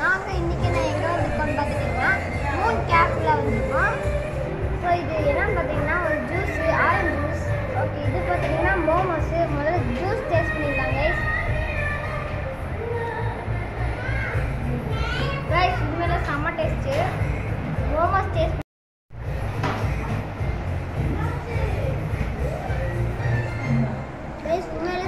நாங்கள் இன்றைக்கி நான் எங்கே வந்திருக்கோம்னு பார்த்துட்டிங்கன்னா மூணு கேஃபில் வந்திருக்கோம். ஸோ இது என்னன்னு பார்த்தீங்கன்னா ஒரு ஜூஸு ஆரஞ்சு ஜூஸ் ஓகே இது பார்த்தீங்கன்னா மோமோஸு முதல்ல ஜூஸ் டேஸ்ட் பண்ணியிருந்தாங்க ரைஸ் இதுமாரி செம்ம டேஸ்ட்டு மோமோஸ் டேஸ்ட் ரைஸ் உண்மையில